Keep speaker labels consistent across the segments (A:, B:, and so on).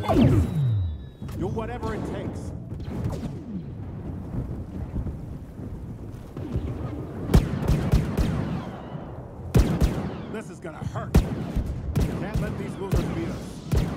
A: Do whatever it takes. This is gonna hurt. Can't let these losers beat us.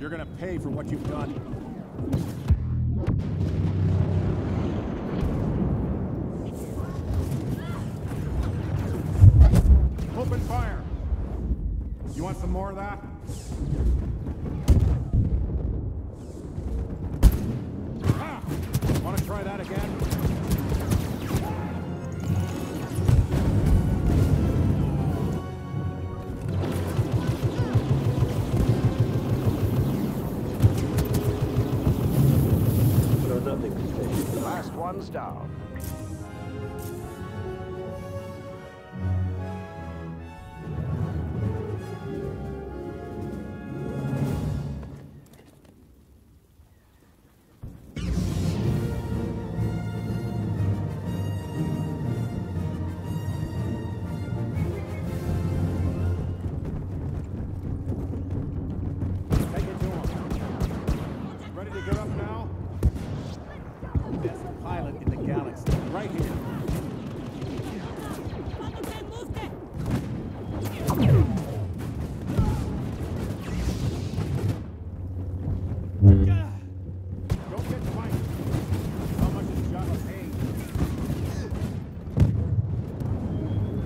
A: You're gonna pay for what you've done. Open fire. You want some more of that? Ah! Want to try that again?
B: Last down.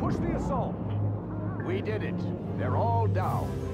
A: Push the assault.
B: We did it. They're all down.